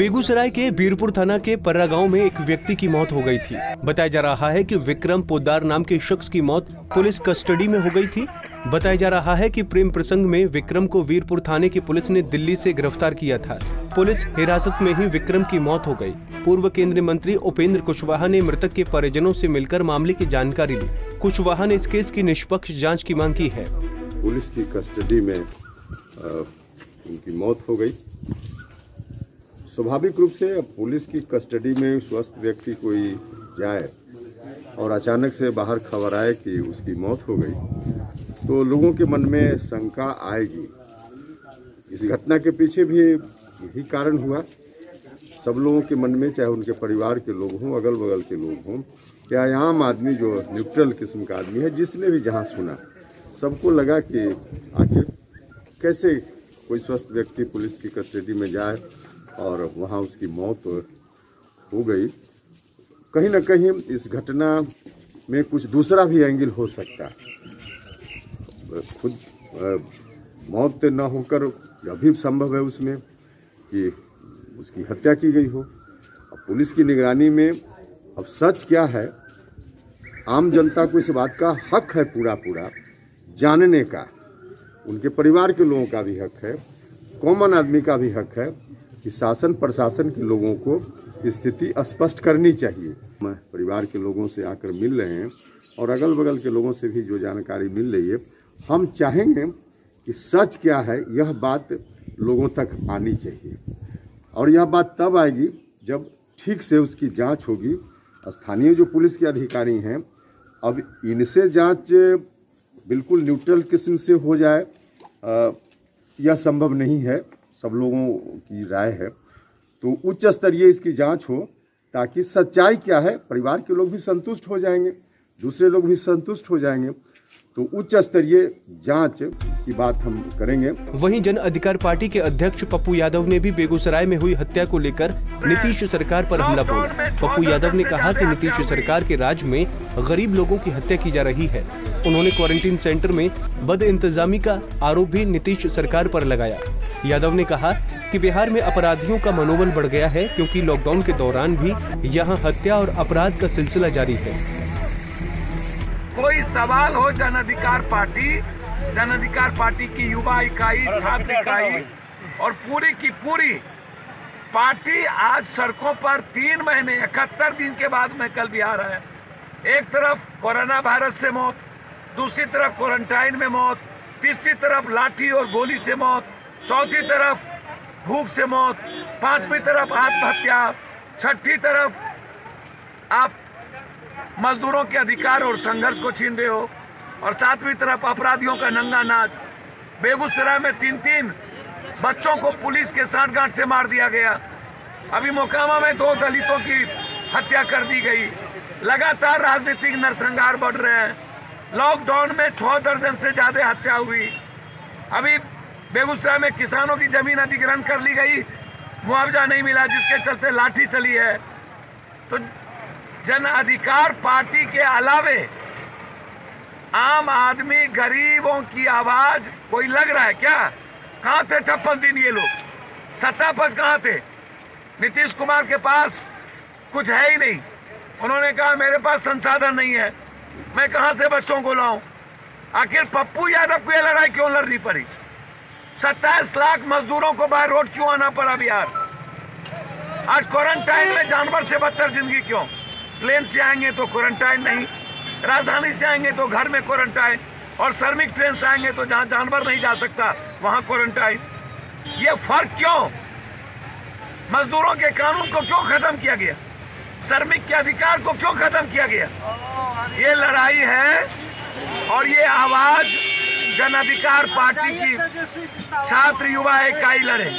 बेगूसराय के बीरपुर थाना के पर्रा गाँव में एक व्यक्ति की मौत हो गई थी। बताया जा रहा है कि विक्रम पोदार नाम के शख्स की मौत पुलिस कस्टडी में हो गई थी। बताया जा रहा है कि प्रेम प्रसंग में विक्रम को वीरपुर थाने की पुलिस ने दिल्ली से गिरफ़्तार किया था। पुलिस हिरासत में ही विक्रम की मौत हो गई। पूर्व केंद्रीय मंत्री उपेंद्र कुशवाहा ने मृतक के परिजनों से मिलकर मामले की जानकारी ली। कुशवाहा ने इस केस की निष्पक्ष जाँच की मांग की है। पुलिस की कस्टडी में अ, उनकी मौत हो गई। स्वाभाविक रूप से अब पुलिस की कस्टडी में स्वस्थ व्यक्ति कोई जाए और अचानक से बाहर खबर आए कि उसकी मौत हो गई तो लोगों के मन में शंका आएगी। इस घटना के पीछे भी यही कारण हुआ। सब लोगों के मन में, चाहे उनके परिवार के लोग हों अगल बगल के लोग हों या आम आदमी जो न्यूट्रल किस्म का आदमी है, जिसने भी जहाँ सुना, सबको लगा कि आखिर कैसे कोई स्वस्थ व्यक्ति पुलिस की कस्टडी में जाए और वहाँ उसकी मौत हो गई। कहीं ना कहीं इस घटना में कुछ दूसरा भी एंगल हो सकता है। खुद मौत न होकर यह भी संभव है उसमें कि उसकी हत्या की गई हो। अब पुलिस की निगरानी में अब सच क्या है? आम जनता को इस बात का हक है पूरा पूरा जानने का। उनके परिवार के लोगों का भी हक है, कॉमन आदमी का भी हक है। कि शासन प्रशासन के लोगों को स्थिति स्पष्ट करनी चाहिए। मैं परिवार के लोगों से आकर मिल रहे हैं और अगल बगल के लोगों से भी जो जानकारी मिल रही है, हम चाहेंगे कि सच क्या है, यह बात लोगों तक आनी चाहिए। और यह बात तब आएगी जब ठीक से उसकी जाँच होगी। स्थानीय जो पुलिस के अधिकारी हैं, अब इनसे जाँच बिल्कुल न्यूट्रल किस्म से हो जाए यह संभव नहीं है। सब लोगों की राय है। तो उच्च स्तरीय इसकी जाँच हो, ताकि सच्चाई क्या है, परिवार के लोग भी संतुष्ट हो जाएँगे, दूसरे लोग भी संतुष्ट हो जाएँगे। तो उच्च स्तरीय जाँच की बात हम करेंगे। वहीं जन अधिकार पार्टी के अध्यक्ष पप्पू यादव ने भी बेगूसराय में हुई हत्या को लेकर नीतीश सरकार पर हमला बोला। पप्पू यादव ने कहा कि नीतीश सरकार के राज में गरीब लोगों की हत्या की जा रही है। उन्होंने क्वारंटीन सेंटर में बद इंतजामी का आरोप भी नीतीश सरकार पर लगाया। यादव ने कहा कि बिहार में अपराधियों का मनोबल बढ़ गया है क्योंकि लॉकडाउन के दौरान भी यहाँ हत्या और अपराध का सिलसिला जारी है। कोई सवाल हो जन अधिकार पार्टी जन अधिकार पार्टी की युवा इकाई छात्र इकाई और पूरी की पूरी पार्टी आज सड़कों पर तीन महीने इकहत्तर दिन के बाद में कल बिहार है। एक तरफ़ कोरोना वायरस से मौत दूसरी तरफ़ क्वारंटाइन में मौत तीसरी तरफ़ लाठी और गोली से मौत चौथी तरफ़ भूख से मौत, पांचवी तरफ़ आत्महत्या, छठी तरफ़ आप मजदूरों के अधिकार और संघर्ष को छीन रहे हो, और सातवीं तरफ़ अपराधियों का नंगा नाच, बेगूसराय में तीन तीन बच्चों को पुलिस के साठ गांठ से मार दिया गया। अभी मोकामा में दो दलितों की हत्या कर दी गई। लगातार राजनीतिक नरसंहार बढ़ रहे हैं। लॉकडाउन में छह दर्जन से ज़्यादा हत्या हुई। अभी बेगूसराय में किसानों की ज़मीन अधिग्रहण कर ली गई। मुआवजा नहीं मिला, जिसके चलते लाठी चली है। तो जन अधिकार पार्टी के अलावे आम आदमी गरीबों की आवाज़ कोई लग रहा है क्या? कहाँ थे छप्पन दिन ये लोग? सत्ता पर कहाँ थे? नीतीश कुमार के पास कुछ है ही नहीं। उन्होंने कहा, मेरे पास संसाधन नहीं है। मैं कहाँ से बच्चों को लाऊं? आखिर पप्पू यादव को यह लड़ाई क्यों लड़नी पड़ी? सत्ताईस लाख मजदूरों को बाहर रोड क्यों आना पड़ा बिहार? आज क्वारंटाइन में जानवर से बदतर ज़िंदगी क्यों? प्लेन से आएँगे तो क्वारंटाइन नहीं, राजधानी से आएँगे तो घर में क्वारंटाइन और श्रमिक ट्रेन से आएँगे तो जहाँ जानवर नहीं जा सकता, वहाँ क्वारंटाइन ये फ़र्क क्यों? मजदूरों के कानून को क्यों खत्म किया गया? श्रमिक के अधिकार को क्यों खत्म किया गया? ये लड़ाई है, और ये आवाज़ जन अधिकार पार्टी की छात्र युवा इकाई लड़े।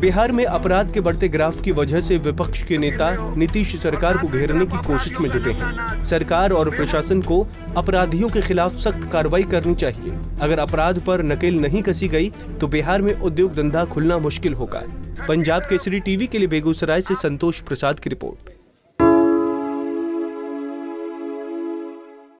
बिहार में अपराध के बढ़ते ग्राफ की वजह से विपक्ष के नेता नीतीश सरकार को घेरने की कोशिश में जुटे हैं। सरकार और प्रशासन को अपराधियों के खिलाफ सख्त कार्रवाई करनी चाहिए। अगर अपराध पर नकेल नहीं कसी गई तो बिहार में उद्योग धंधा खुलना मुश्किल होगा। पंजाब केसरी टीवी के लिए बेगूसराय से संतोष प्रसाद की रिपोर्ट।